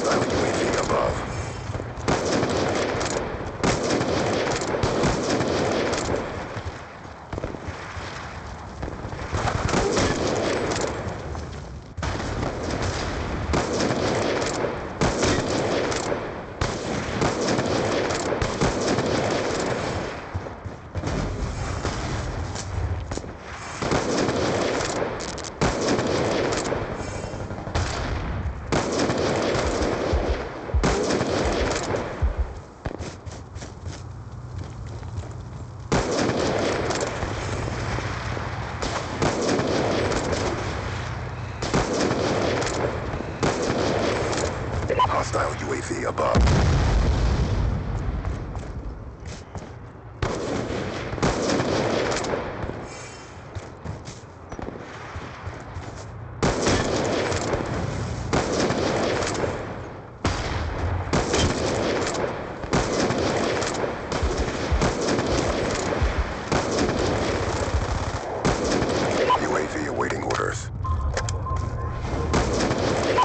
Hostile UAV above. Hostile UAV above. UAV awaiting orders.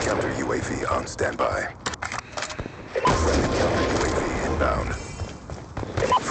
Counter UAV on standby.